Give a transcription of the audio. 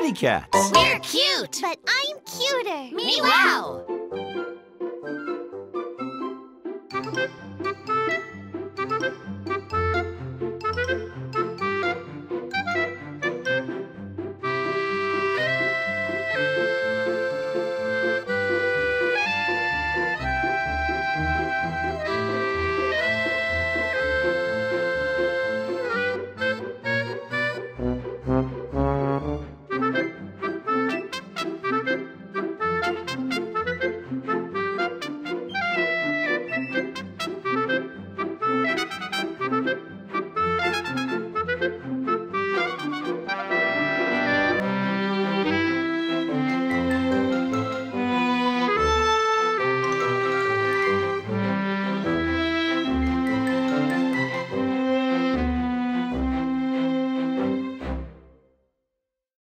kitty cats. We're cute. But I'm cuter. Meow.